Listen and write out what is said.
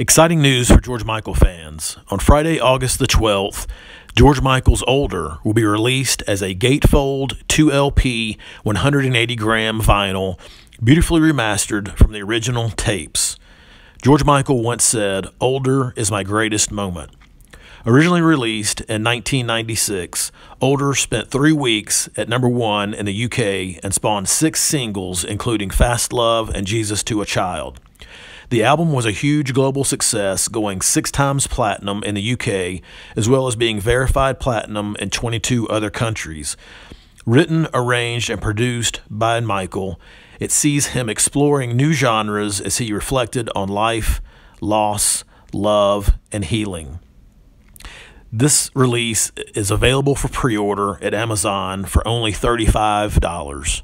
Exciting news for George Michael fans. On Friday, August the 12th, George Michael's Older will be released as a gatefold 2LP 180 gram vinyl, beautifully remastered from the original tapes. George Michael once said, Older is my greatest moment. Originally released in 1996, Older spent three weeks at number one in the UK and spawned six singles, including Fastlove and Jesus to a Child. The album was a huge global success, going six times platinum in the UK, as well as being verified platinum in 22 other countries. Written, arranged, and produced by Michael, it sees him exploring new genres as he reflected on life, loss, love, and healing. This release is available for pre order at Amazon for only $35.